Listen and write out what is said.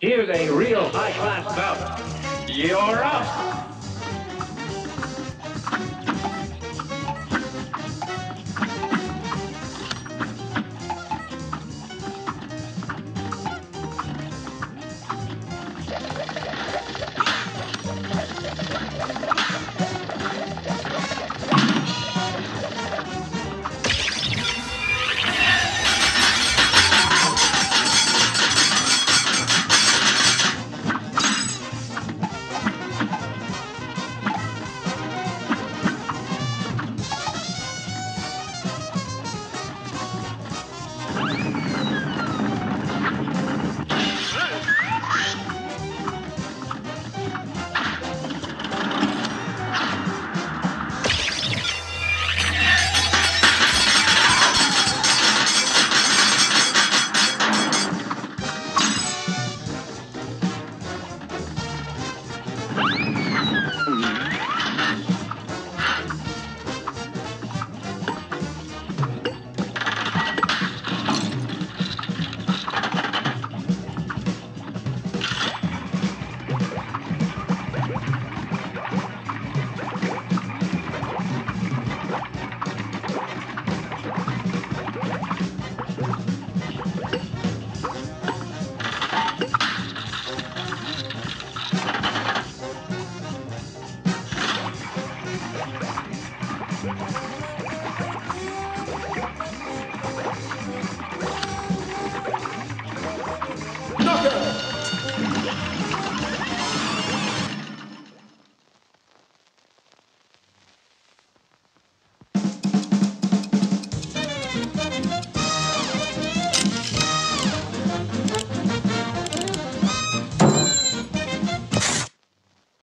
Here's a real high-class bout. You're up! Thank